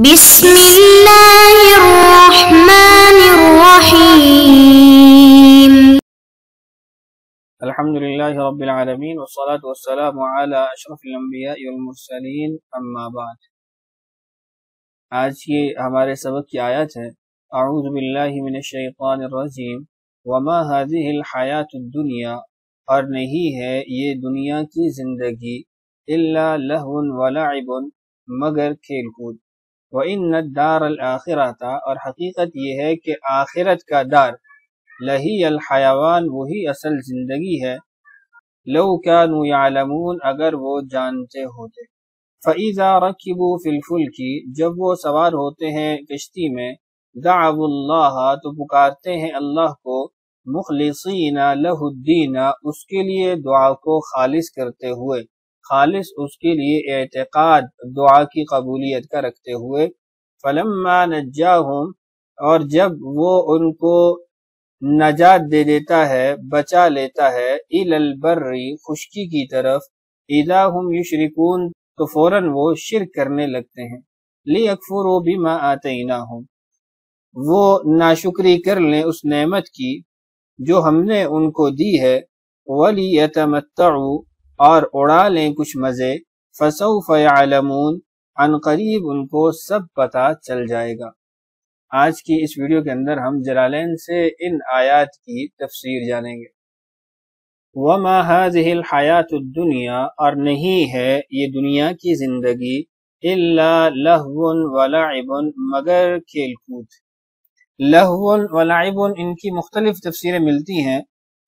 بسم الله الرحمن الرحيم الحمد لله رب العالمين والصلاة والسلام على أشرف الأنبياء والمرسلين أما بعد آج کی ہمارے سبق کی آیت ہے اعوذ باللہ من الشیطان الرجیم وما هذه الحیات الدنیا اور نہیں ہے یہ دنیا کی زندگی الا لہو ولعب مگر کھیل کود وَإِنَّ الدَّارَ الْآخِرَةَ، اور حقیقت یہ ہے کہ آخرت کا دار لہی الحیوان وہی اصل زندگی ہے۔ لو كانوا يعلمون، اگر وہ جانتے ہوتے۔ فَإِذَا رَكِبُوا فِي الْفُلْكِ، جب وہ سوار ہوتے ہیں کشتی میں، دعوا اللہ تو پکارتے ہیں اللہ کو مخلصین لہ الدین اس کے لیے دعا کو خالص کرتے ہوئے۔ خالص اس کے لیے اعتقاد، دعا کی قبولیت کا رکھتے ہوئے، فلما نجاہم اور جب وہ ان کو نجات دے دیتا ہے، بچا لیتا ہے البری خشکی کی طرف اذا ہم یشرکون تو فوراً وہ شرک کرنے لگتے ہیں۔ لی اکفر و بما آتیناہم وہ ناشکری کر لیں اس نعمت کی جو ہم نے ان کو دی ہے۔ ولی اور اڑا لیں کچھ مزے۔ فسوف يعلمون، ان قریب ان کو سب پتا چل جائے گا۔ آج کی اس ویڈیو کے اندر ہم جلالین سے ان آیات کی تفسیر جانیں گے۔ وما هذه الحیات الدنیا اور نہیں ہے یہ دنیا کی زندگی الا لہو ولعب، مگر کھیل کود۔ لہو ولعب، ان کی مختلف تفسیریں ملتی ہیں۔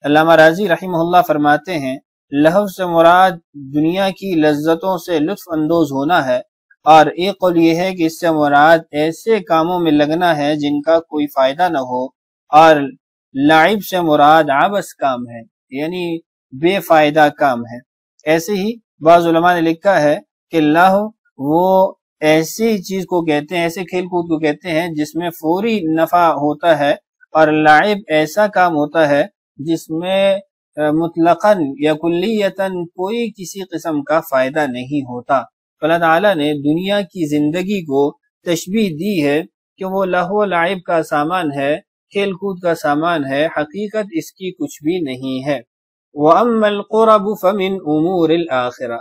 علامہ راضی رحمہ اللہ فرماتے ہیں لحو سے مراد دنیا کی لذتوں سے لطف اندوز ہونا ہے اور ایک قول یہ ہے کہ اس سے مراد ایسے کاموں میں لگنا ہے جن کا کوئی فائدہ نہ ہو اور لعب سے مراد عبس کام ہے یعنی بے فائدہ کام ہے۔ ایسے ہی بعض علماء نے لکھا ہے کہ لہو وہ ایسی چیز کو کہتے ہیں، ایسے کھیل کود کو کہتے ہیں جس میں فوری نفع ہوتا ہے اور لعب ایسا کام ہوتا ہے جس میں مطلقاً یا کلیتاً کوئی کسی قسم کا فائدہ نہیں ہوتا۔ اللہ تعالیٰ نے دنیا کی زندگی کو تشبیح دی ہے کہ وہ لہو لعب کا سامان ہے، کھیل کود کا سامان ہے، حقیقت اس کی کچھ بھی نہیں ہے۔ وَأَمَّا الْقُرَبُ فَمِنْ أُمُورِ الْآخِرَةِ۔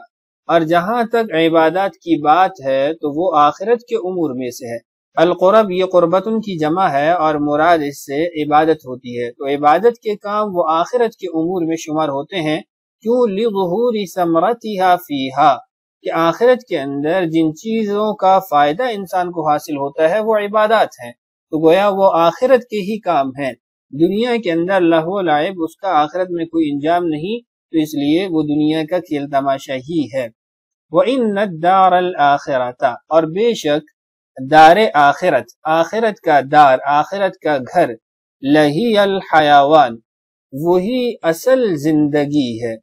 اور جہاں تک عبادات کی بات ہے تو وہ آخرت کے امور میں سے ہے۔ القرب یہ قربتن کی جمع ہے اور مراد اس سے عبادت ہوتی ہے۔ تو عبادت کے کام وہ آخرت کے امور میں شمار ہوتے ہیں۔ کیوں؟ لظہور ثمرتها فیہا، کہ آخرت کے اندر جن چیزوں کا فائدہ انسان کو حاصل ہوتا ہے وہ عبادات ہیں۔ تو گویا وہ آخرت کے ہی کام ہیں۔ دنیا کے اندر لہو لائب اس کا آخرت میں کوئی انجام نہیں، تو اس لیے وہ دنیا کا کھیل تماشا ہی ہے۔ وَإِنَّ الدَّارَ الْآخِرَةَ، اور بے شک دار آخرت آخرت کا دار، آخرت کا گھر، لہی الحیوان، وہی اصل زندگی ہے۔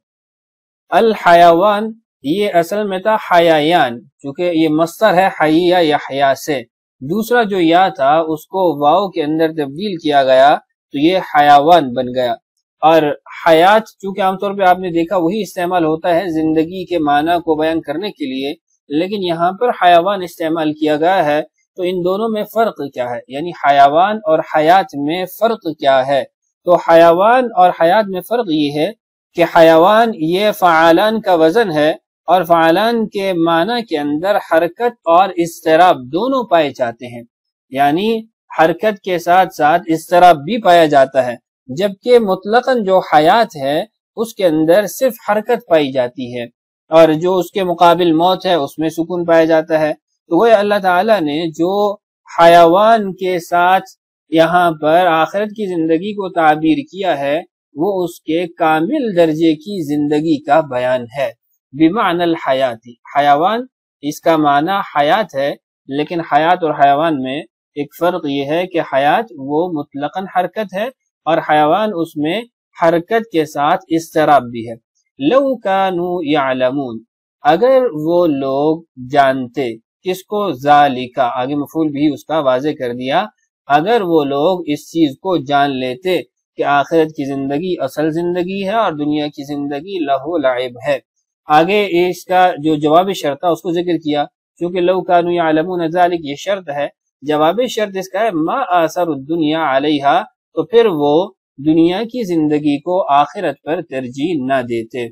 الحیوان، یہ اصل میں تھا حیایان، چونکہ یہ مستر ہے حیا یا حیا سے۔ دوسرا جو یا تھا، اس کو واؤ کے اندر تبدیل کیا گیا، تو یہ حیوان بن گیا۔ اور حیات، چونکہ عام طور پہ آپ نے دیکھا، وہی استعمال ہوتا ہے زندگی کے معنی کو بیان کرنے کے لیے لیکن یہاں پر حیوان استعمال کیا گیا ہے، تو ان دونوں میں فرق کیا ہے؟ یعنی حیوان اور حیات میں فرق کیا ہے؟ تو حیوان اور حیات میں فرق یہ ہے کہ حیوان یہ فعالان کا وزن ہے اور فعالان کے معنی کے اندر حرکت اور اضطراب دونوں پائے جاتے ہیں۔ یعنی حرکت کے ساتھ ساتھ اضطراب بھی پایا جاتا ہے، جبکہ مطلقاً جو حیات ہے، اس کے اندر صرف حرکت پائی جاتی ہے۔ اور جو اس کے مقابل موت ہے، اس میں سکون پایا جاتا ہے۔ تو وہ اللہ تعالیٰ نے جو حیوان کے ساتھ یہاں پر آخرت کی زندگی کو تعبیر کیا ہے، وہ اس کے کامل درجے کی زندگی کا بیان ہے۔ بمعنی الحیاتی حیوان، اس کا معنی حیات ہے، لیکن حیات اور حیوان میں ایک فرق یہ ہے کہ حیات وہ مطلقاً حرکت ہے اور حیوان اس میں حرکت کے ساتھ اضطراب بھی ہے۔ لو کانو یعلمون، اگر وہ لوگ جانتے کس کو ذالکا، آگے مفول بھی اس کا واضح کر دیا، اگر وہ لوگ اس چیز کو جان لیتے کہ آخرت کی زندگی اصل زندگی ہے اور دنیا کی زندگی لہو لعب ہے۔ آگے اس کا جو جواب شرطہ اس کو ذکر کیا کیونکہ لو کانو یعلمون ذالک یہ شرط ہے، جواب شرط اس کا ہے، ما آثر الدنیا علیہا، تو پھر وہ دنیا کی زندگی کو آخرت پر ترجیح نہ دیتے۔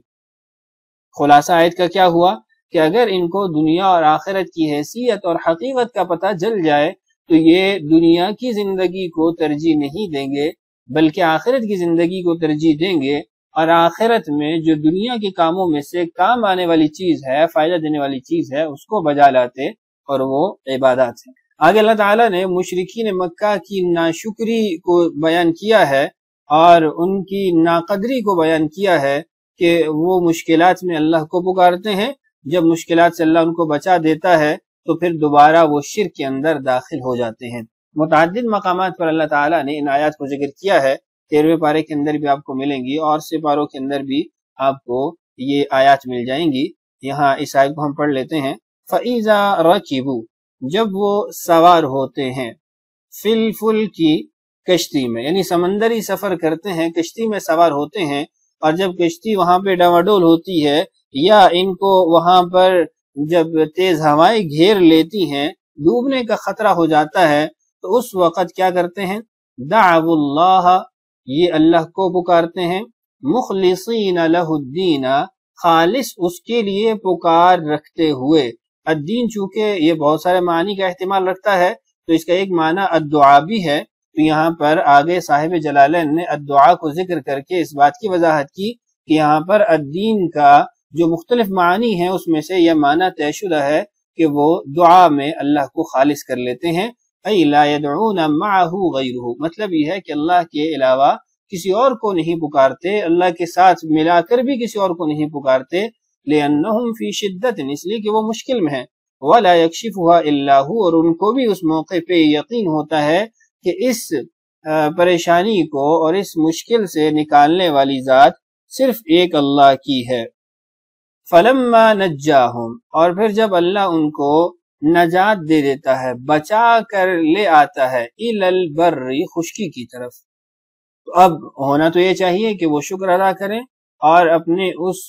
خلاصہ آیت کا کیا ہوا؟ کہ اگر ان کو دنیا اور آخرت کی حیثیت اور حقیقت کا پتہ چل جائے، تو یہ دنیا کی زندگی کو ترجیح نہیں دیں گے، بلکہ آخرت کی زندگی کو ترجیح دیں گے۔ اور آخرت میں جو دنیا کے کاموں میں سے کام آنے والی چیز ہے، فائدہ دینے والی چیز ہے، اس کو بجا لاتے اور وہ عبادات ہیں۔ آگے اللہ تعالیٰ نے مشرقین مکہ کی ناشکری کو بیان کیا ہے۔ اور ان کی ناقدری کو بیان کیا ہے کہ وہ مشکلات میں اللہ کو پکارتے ہیں۔ جب مشکلات سے اللہ ان کو بچا دیتا ہے، تو پھر دوبارہ وہ شرک کے اندر داخل ہو جاتے ہیں۔ متعدد مقامات پر اللہ تعالیٰ نے ان آیات کو ذکر کیا ہے۔ تیرہویں پارے کے اندر بھی آپ کو ملیں گی اور سے پاروں کے اندر بھی آپ کو یہ آیات مل جائیں گی۔ یہاں اس آیت کو ہم پڑھ لیتے ہیں۔ فعیزہ رچیبو جب وہ سوار ہوتے ہیں۔ فل فل کی کشتی میں یعنی سمندری سفر کرتے ہیں، کشتی میں سوار ہوتے ہیں، اور جب کشتی وہاں پہ ڈواڈول ہوتی ہے، یا ان کو وہاں پر جب تیز ہوائیں گھیر لیتی ہیں، ڈوبنے کا خطرہ ہو جاتا ہے، تو اس وقت کیا کرتے ہیں؟ دعو اللہ، یہ اللہ کو پکارتے ہیں، مخلصین لہ الدین، خالص اس کے لیے پکار رکھتے ہوئے۔ الدین چونکہ یہ بہت سارے معنی کا احتمال رکھتا ہے، تو اس کا ایک معنی الدعا بھی ہے۔ تو یہاں پر آگے صاحب جلالین نے الدعا کو ذکر کر کے اس بات کی وضاحت کی کہ یہاں پر الدین کا جو مختلف معنی ہیں اس میں سے یہ معنی طے شدہ ہے کہ وہ دعا میں اللہ کو خالص کر لیتے ہیں۔ لا يدعون معه مطلب یہ ہے کہ اللہ کے علاوہ کسی اور کو نہیں پکارتے، اللہ کے ساتھ ملا کر بھی کسی اور کو نہیں پکارتے۔ لأنهم فی شدت، اس لیے کہ وہ مشکل میں ہیں۔ ولا يكشفها الا هو اور ان کو بھی اس موقع پہ یقین ہوتا ہے کہ اس پریشانی کو اور اس مشکل سے نکالنے والی ذات صرف ایک اللہ کی ہے۔ فلما نجاہم اور پھر جب اللہ ان کو نجات دے دیتا ہے، بچا کر لے آتا ہے البری خشکی کی طرف۔ تو اب ہونا تو یہ چاہیے کہ وہ شکر ادا کریں اور اپنے اس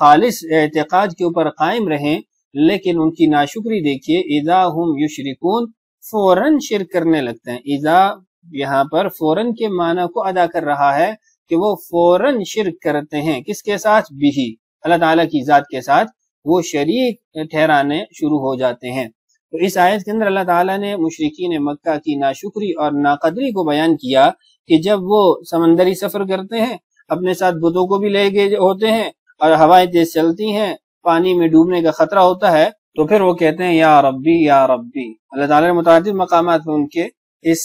خالص اعتقاد کے اوپر قائم رہیں، لیکن ان کی ناشکری دیکھیے، اذا ہم یشرکون فوراً شرک کرنے لگتے ہیں۔ اذا یہاں پر فوراً کے معنی کو ادا کر رہا ہے کہ وہ فوراً شرک کرتے ہیں۔ کس کے ساتھ؟ بھی۔ اللہ تعالیٰ کی ذات کے ساتھ وہ شریک ٹھہرانے شروع ہو جاتے ہیں۔ تو اس آیت کے اندر اللہ تعالیٰ نے مشرقین مکہ کی ناشکری اور ناقدری کو بیان کیا کہ جب وہ سمندری سفر کرتے ہیں، اپنے ساتھ بتوں کو بھی لے گئے ہوتے ہیں اور ہوائیں تیز چلتی ہیں، پانی میں ڈوبنے کا خطرہ ہوتا ہے تو پھر وہ کہتے ہیں یا ربی یا ربی اللہ تعالیٰ نے متعدد مقامات میں ان کے اس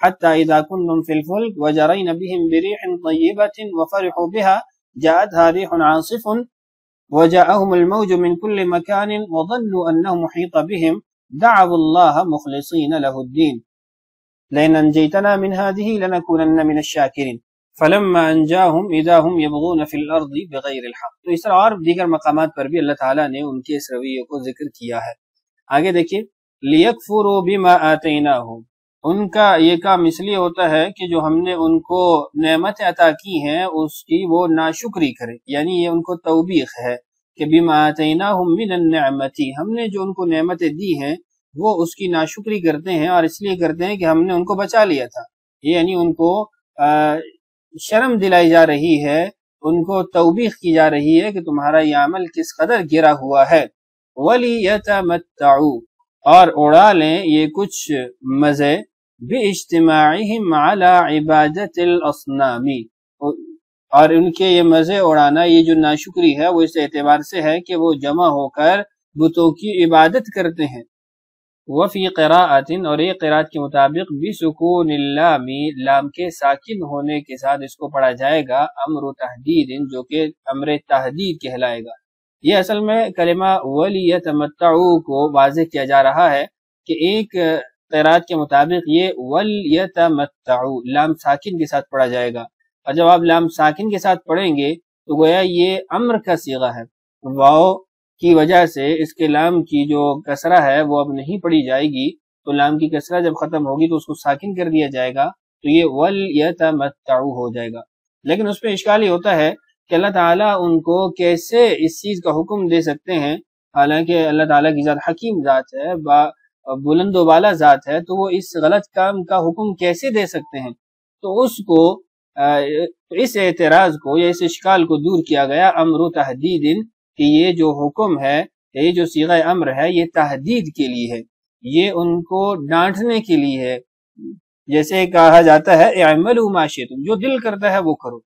حتى إذا كنتم في الفلك وجرين بهم بريح طيبة وفرحوا بها جاءتها ريح عاصف وجاءهم الموج من كل مكان وظنوا أنه محيط بهم دعوا الله مخلصين له الدين لئن أنجيتنا من هذه لنكونن من الشاكرين فلما انجاهم اذا هم الارض بغير الحق۔ تو اس طرح اور دیگر مقامات پر بھی اللہ تعالیٰ نے ان کے اس رویے کو ذکر کیا ہے۔ آگے دیکھیے لیکفروا بما آتیناہم ان کا یہ کام اس لیے ہوتا ہے کہ جو ہم نے ان کو نعمت عطا کی ہیں، اس کی وہ ناشکری کرے۔ یعنی یہ ان کو توبیخ ہے کہ من النعمتی ہم نے جو ان کو نعمتیں دی ہیں، وہ اس کی ناشکری کرتے ہیں اور اس لیے کرتے ہیں کہ ہم نے ان کو بچا لیا تھا۔ یعنی ان کو شرم دلائی جا رہی ہے، ان کو توبیخ کی جا رہی ہے کہ تمہارا یہ عمل کس قدر گرا ہوا ہے۔ ولی اور اڑا لیں یہ کچھ مزے۔ باجتماعهم على عبادت الاصنامی اور ان کے یہ مزے اڑانا، یہ جو ناشکری ہے، وہ اس اعتبار سے ہے کہ وہ جمع ہو کر بتوں کی عبادت کرتے ہیں۔ وفی قراءت اور یہ قرآت کے مطابق، بسکون اللامی لام کے ساکن ہونے کے ساتھ اس کو پڑھا جائے گا، امر تحدید جو کہ امر تحدید کہلائے گا۔ یہ اصل میں کلمہ ولی ولیتمتعو کو واضح کیا جا رہا ہے کہ ایک قیرات کے مطابق یہ ول لام ساکن کے ساتھ پڑھا جائے گا۔ اور جب آپ لام ساکن کے ساتھ پڑھیں گے، تو گویا یہ امر کا سیغہ ہے۔ واؤ کی وجہ سے اس کے لام کی جو کسرہ ہے وہ اب نہیں پڑھی جائے گی، تو لام کی کسرہ جب ختم ہوگی تو اس کو ساکن کر دیا جائے گا، تو یہ ول ہو جائے گا۔ لیکن اس پہ اشکال ہی ہوتا ہے کہ اللہ تعالیٰ ان کو کیسے اس چیز کا حکم دے سکتے ہیں۔ حالانکہ اللہ تعالیٰ کی ذات حکیم ذات ہے، با بلند و بالا ذات ہے، تو وہ اس غلط کام کا حکم کیسے دے سکتے ہیں؟ تو اس کو اس اعتراض کو یا اس اشکال کو دور کیا گیا، امر و تحدید کہ یہ جو حکم ہے، یہ جو سیغہ امر ہے، یہ تحدید کے لیے ہے۔ یہ ان کو ڈانٹنے کے لیے ہے۔ جیسے کہا جاتا ہے عمل تم جو دل کرتا ہے وہ کرو۔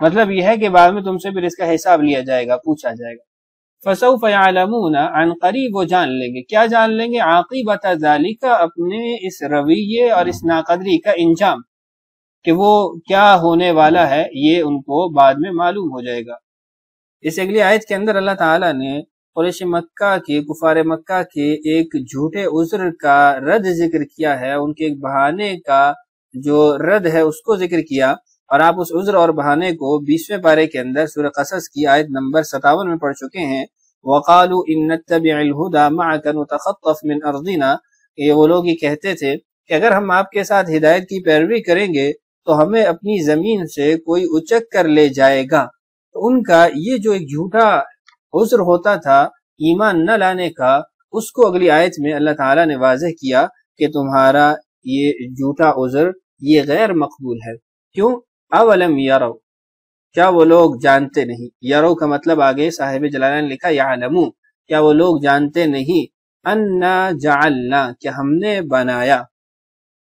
مطلب یہ ہے کہ بعد میں تم سے پھر اس کا حساب لیا جائے گا، پوچھا جائے گا۔ فسوف يعلمون عن قریب وہ جان لیں گے۔ کیا جان لیں گے؟ عاقبت ذالک، اپنے اس رویے اور اس ناقدری کا انجام۔ کہ وہ کیا ہونے والا ہے، یہ ان کو بعد میں معلوم ہو جائے گا۔ اس اگلی آیت کے اندر اللہ تعالیٰ نے قریش مکہ کے، کفار مکہ کے ایک جھوٹے عذر کا رد ذکر کیا ہے۔ ان کے ایک بہانے کا جو رد ہے، اس کو ذکر کیا۔ اور آپ اس عذر اور بہانے کو بیسویں پارے کے اندر سورہ قصص کی آیت نمبر ستاون میں پڑھ چکے ہیں۔ وقالوا ان نتبع الهدى معك نتخطف من ارضنا یہ وہ لوگ یہ کہتے تھے کہ اگر ہم آپ کے ساتھ ہدایت کی پیروی کریں گے تو ہمیں اپنی زمین سے کوئی اچک کر لے جائے گا۔ تو ان کا یہ جو ایک جھوٹا عذر ہوتا تھا، ایمان نہ لانے کا، اس کو اگلی آیت میں اللہ تعالیٰ نے واضح کیا کہ تمہارا یہ جھوٹا عذر، یہ غیر مقبول ہے۔ کیوں؟ اولم یارو کیا وہ لوگ جانتے نہیں؟ یارو کا مطلب آگے صاحب جلالہ نے لکھا یعلمو کیا وہ لوگ جانتے نہیں؟ انا جعلنا، کہ ہم نے بنایا۔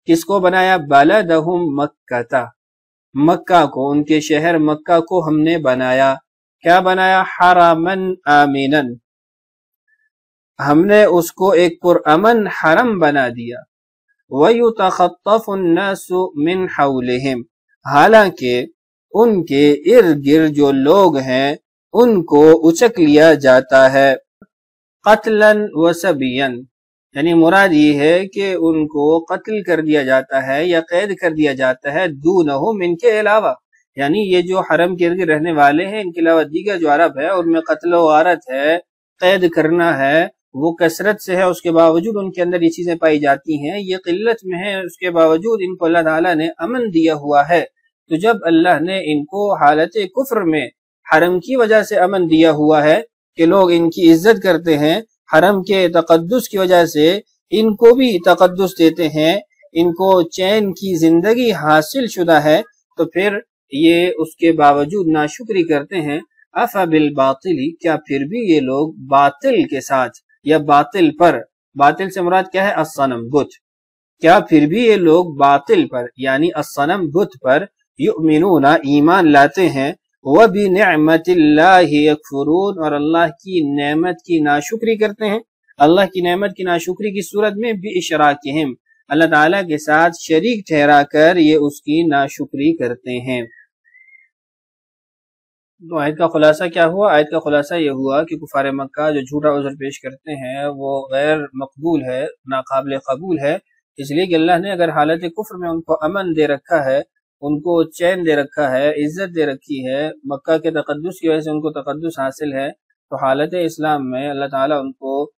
کس کو بنایا؟ بلدہم مکہ مکہ کو، ان کے شہر مکہ کو ہم نے بنایا۔ کیا بنایا؟ حرمن آمینن ہم نے اس کو ایک پر امن حرم بنا دیا۔ وَيُتَخَطَّفُ النَّاسُ مِنْ حَوْلِهِمْ۔ حالانکہ ان کے ارد گرد جو لوگ ہیں، ان کو اچک لیا جاتا ہے۔ قتل و سبین یعنی مراد یہ ہے کہ ان کو قتل کر دیا جاتا ہے یا قید کر دیا جاتا ہے دونہم ان کے علاوہ۔ یعنی یہ جو حرم کے ارد رہنے والے ہیں، ان کے علاوہ دیگر جو عرب ہے ان میں قتل و غارت ہے، قید کرنا ہے، وہ کثرت سے ہے، اس کے باوجود ان کے اندر یہ چیزیں پائی جاتی ہیں، یہ قلت میں ہے، اس کے باوجود ان کو اللہ تعالیٰ نے امن دیا ہوا ہے۔ تو جب اللہ نے ان کو حالت کفر میں حرم کی وجہ سے امن دیا ہوا ہے کہ لوگ ان کی عزت کرتے ہیں حرم کے تقدس کی وجہ سے ان کو بھی تقدس دیتے ہیں، ان کو چین کی زندگی حاصل شدہ ہے، تو پھر یہ اس کے باوجود ناشکری کرتے ہیں۔ افا بالباطلی کیا پھر بھی یہ لوگ باطل کے ساتھ یا باطل پر؟ باطل سے مراد کیا ہے؟ الصنم بت کیا پھر بھی یہ لوگ باطل پر یعنی الصنم بت پر یؤمنون، ایمان لاتے ہیں؟ وہ بھی نعمت اللہ یکفرون اور اللہ کی نعمت کی ناشکری کرتے ہیں۔ اللہ کی نعمت کی ناشکری کی صورت میں بھی اشراکہم اللہ تعالیٰ کے ساتھ شریک ٹھہرا کر یہ اس کی ناشکری کرتے ہیں۔ تو آیت کا خلاصہ کیا ہوا؟ آیت کا خلاصہ یہ ہوا کہ کفار مکہ جو جھوٹا عذر پیش کرتے ہیں، وہ غیر مقبول ہے، ناقابل قبول ہے۔ اس لیے کہ اللہ نے اگر حالت کفر میں ان کو امن دے رکھا ہے ان کو چین دے رکھا ہے، عزت دے رکھی ہے، مکہ کے تقدس کی وجہ سے ان کو تقدس حاصل ہے۔ تو حالت اسلام میں اللہ تعالیٰ ان کو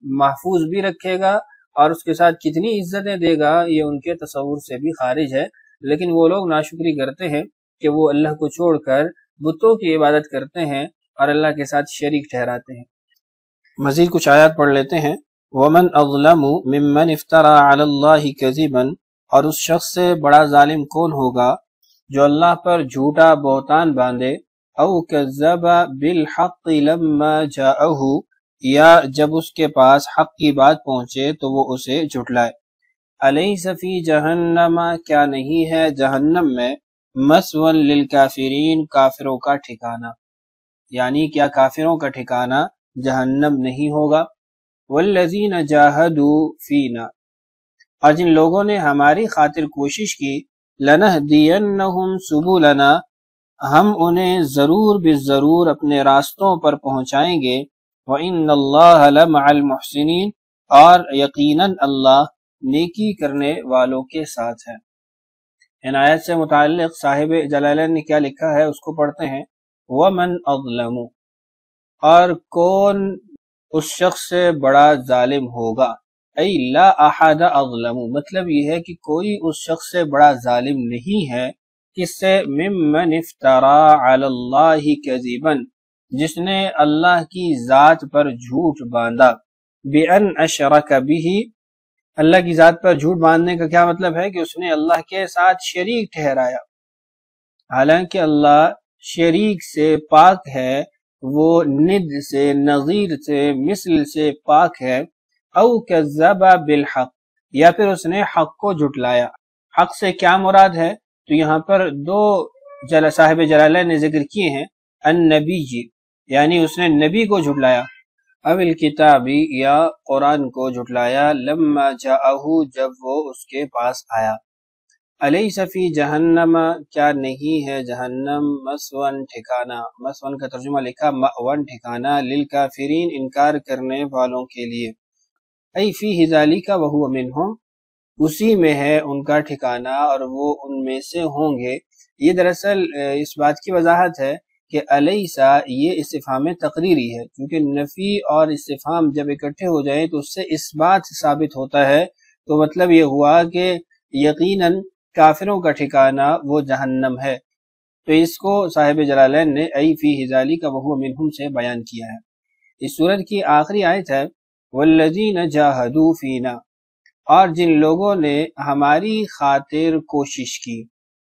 محفوظ بھی رکھے گا اور اس کے ساتھ کتنی عزتیں دے گا، یہ ان کے تصور سے بھی خارج ہے۔ لیکن وہ لوگ ناشکری کرتے ہیں کہ وہ اللہ کو چھوڑ کر بتوں کی عبادت کرتے ہیں اور اللہ کے ساتھ شریک ٹھہراتے ہیں۔ مزید کچھ آیات پڑھ لیتے ہیں۔ ومن اظلم ممن افترى على الله كذبا اور اس شخص سے بڑا ظالم کون ہوگا جو اللہ پر جھوٹا بہتان باندھے؟ او کذب بالحق لما جاءه، یا جب اس کے پاس حق کی بات پہنچے تو وہ اسے جھٹلائے۔ علیہ فی جہنم، کیا نہیں ہے جہنم میں؟ مسول للکافرین، کافروں کا ٹھکانہ۔ یعنی کیا کافروں کا ٹھکانہ جہنم نہیں ہوگا؟ والذین جاہدوا فینا۔ اور جن لوگوں نے ہماری خاطر کوشش کی، لنہدینہم سبولنا ہم انہیں ضرور بالضرور اپنے راستوں پر پہنچائیں گے، وَإِنَّ اللَّهَ لَمَعَ الْمُحْسِنِينَ، اور یقیناً اللہ نیکی کرنے والوں کے ساتھ ہے ان آیت سے متعلق صاحب جلالین نے کیا لکھا ہے، اس کو پڑھتے ہیں، ومن اظلم اور کون اس شخص سے بڑا ظالم ہوگا؟ ای لا احد اظلم مطلب یہ ہے کہ کوئی اس شخص سے بڑا ظالم نہیں ہے کس سے؟ ممن افترا علی اللہ کذبن جس نے اللہ کی ذات پر جھوٹ باندھا۔ بِأَنْ أَشْرَكَ بِهِ اللہ کی ذات پر جھوٹ باندھنے کا کیا مطلب ہے؟ کہ اس نے اللہ کے ساتھ شریک ٹھہرایا۔ حالانکہ اللہ شریک سے پاک ہے، وہ ند سے، نظیر سے، مثل سے پاک ہے۔ او کذب بالحق، یا پھر اس نے حق کو جھٹلایا۔ حق سے کیا مراد ہے؟ تو یہاں پر دو جل، صاحب جلالہ نے ذکر کیے ہیں، النبی جی یعنی اس نے نبی کو جھٹلایا۔ اول کتابی یا قرآن کو جھٹلایا، لما جاءہو جب وہ اس کے پاس آیا۔ علیہ صفی جہنم، کیا نہیں ہے جہنم؟ مسون ٹھکانہ۔ مسون کا ترجمہ لکھا، مأون ٹھکانہ، للکافرین انکار کرنے والوں کے لیے۔ ای فی ہزالی کا وہ منہم اسی میں ہے ان کا ٹھکانہ اور وہ ان میں سے ہوں گے۔ یہ دراصل اس بات کی وضاحت ہے کہ علیسا یہ استفام تقریری ہے، کیونکہ نفی اور استفام جب اکٹھے ہو جائیں تو اس سے اس بات ثابت ہوتا ہے۔ تو مطلب یہ ہوا کہ یقیناً کافروں کا ٹھکانہ وہ جہنم ہے۔ تو اس کو صاحب جلالین نے ای فی ہزالی کا وہ منہم سے بیان کیا ہے۔ اس صورت کی آخری آیت ہے والذین جاہدو فینا۔ اور جن لوگوں نے ہماری خاطر کوشش کی۔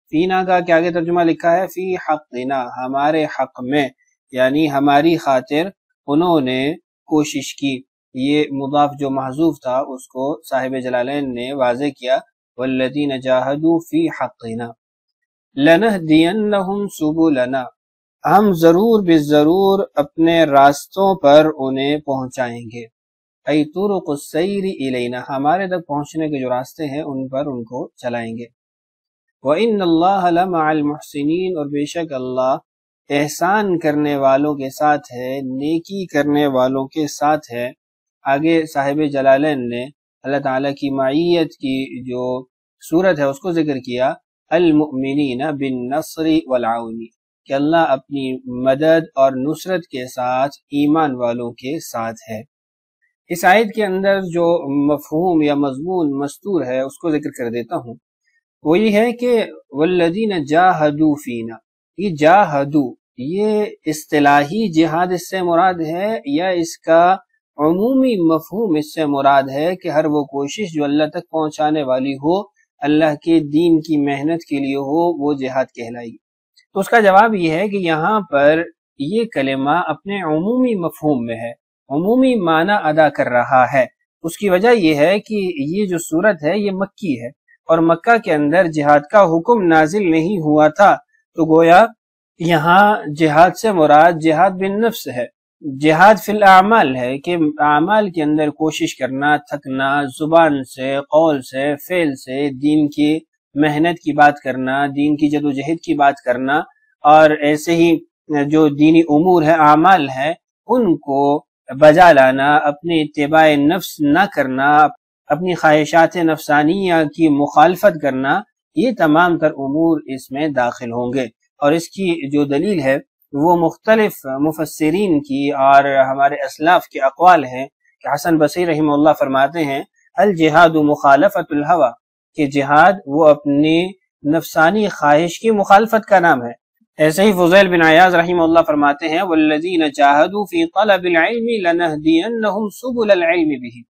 فینا کا کیا آگے ترجمہ لکھا ہے؟ فی حقنا، ہمارے حق میں یعنی ہماری خاطر انہوں نے کوشش کی۔ یہ مضاف جو محضوف تھا، اس کو صاحب جلالین نے واضح کیا۔ والذین جاہدوا فی حقنا۔ لنہدینہم سبلنا۔ ہم ضرور بے ضرور اپنے راستوں پر انہیں پہنچائیں گے۔ ای طرق السیر الینا ہمارے تک پہنچنے کے جو راستے ہیں، ان پر ان کو چلائیں گے۔ وَإِنَّ اللَّهَ لَمَعَ الْمُحْسِنِينَ، اور بے شک اللہ احسان کرنے والوں کے ساتھ ہے، نیکی کرنے والوں کے ساتھ ہے۔ آگے صاحب جلالین نے اللہ تعالیٰ کی معیت کی جو صورت ہے، اس کو ذکر کیا۔ المؤمنین بالنصر والعونی کہ اللہ اپنی مدد اور نصرت کے ساتھ ایمان والوں کے ساتھ ہے۔ اس آیت کے اندر جو مفہوم یا مضمون مستور ہے، اس کو ذکر کر دیتا ہوں۔ وہ یہ ہے کہ والذین جاہدو فینا یہ جاہدو، یہ اصطلاحی جہاد اس سے مراد ہے یا اس کا عمومی مفہوم اس سے مراد ہے کہ ہر وہ کوشش جو اللہ تک پہنچانے والی ہو، اللہ کے دین کی محنت کے لیے ہو، وہ جہاد کہلائی۔ تو اس کا جواب یہ ہے کہ یہاں پر یہ کلمہ اپنے عمومی مفہوم میں ہے۔ عمومی معنی ادا کر رہا ہے۔ اس کی وجہ یہ ہے کہ یہ جو صورت ہے، یہ مکی ہے اور مکہ کے اندر جہاد کا حکم نازل نہیں ہوا تھا۔ تو گویا یہاں جہاد سے مراد جہاد بن نفس ہے۔ جہاد فی الاعمال ہے کہ اعمال کے اندر کوشش کرنا، تھکنا، زبان سے، قول سے، فعل سے، دین کی محنت کی بات کرنا، دین کی جد و جہد کی بات کرنا اور ایسے ہی جو دینی امور ہے اعمال ہے ان کو بجا لانا، اپنی اتباع نفس نہ کرنا، اپنی خواہشات نفسانیہ کی مخالفت کرنا، یہ تمام تر امور اس میں داخل ہوں گے۔ اور اس کی جو دلیل ہے، وہ مختلف مفسرین کی اور ہمارے اسلاف کے اقوال ہیں۔ کہ حسن بصیر رحمہ اللہ فرماتے ہیں، الجہاد و مخالفت الحوا کہ جہاد وہ اپنی نفسانی خواہش کی مخالفت کا نام ہے۔ ایسے ہی فضیل بن عیاض رحمہ اللہ فرماتے ہیں والذین جاہدوا فی طلب العلم لنہدینہم سبل العلم به۔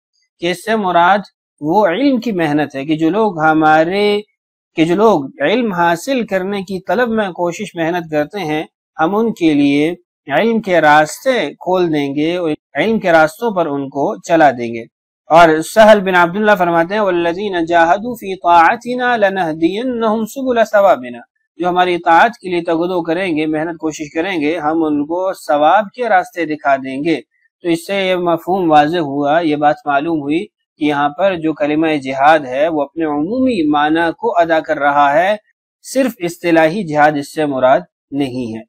کہ اس سے مراد وہ علم کی محنت ہے کہ جو لوگ ہمارے، کہ جو لوگ علم حاصل کرنے کی طلب میں کوشش محنت کرتے ہیں، ہم ان کے لیے علم کے راستے کھول دیں گے علم کے راستوں پر ان کو چلا دیں گے۔ اور سہل بن عبداللہ فرماتے ہیں والذین جاہدوا فی طاعتنا لنہدینہم سبل ثوابنا۔ جو ہماری اطاعت کے لیے تگدو کریں گے، محنت کوشش کریں گے، ہم ان کو ثواب کے راستے دکھا دیں گے۔ تو اس سے یہ مفہوم واضح ہوا، یہ بات معلوم ہوئی کہ یہاں پر جو کلمہ جہاد ہے، وہ اپنے عمومی معنی کو ادا کر رہا ہے، صرف اصطلاحی جہاد اس سے مراد نہیں ہے۔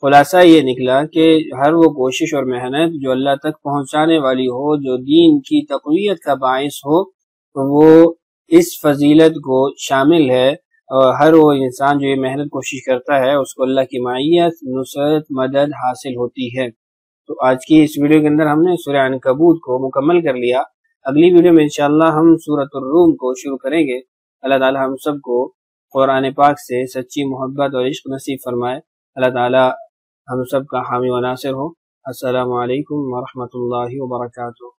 خلاصہ یہ نکلا کہ ہر وہ کوشش اور محنت جو اللہ تک پہنچانے والی ہو، جو دین کی تقویت کا باعث ہو وہ اس فضیلت کو شامل ہے۔ اور ہر وہ انسان جو یہ محنت کوشش کرتا ہے، اس کو اللہ کی معیت، نصرت، مدد حاصل ہوتی ہے۔ تو آج کی اس ویڈیو کے اندر ہم نے سورہ عنکبوت کو مکمل کر لیا۔ اگلی ویڈیو میں انشاءاللہ ہم سورت الروم کو شروع کریں گے۔ اللہ تعالی ہم سب کو قرآن پاک سے سچی محبت اور عشق نصیب فرمائے۔ اللہ تعالی ہم سب کا حامی و ناصر ہو۔ السلام علیکم ورحمۃ اللہ وبرکاتہ۔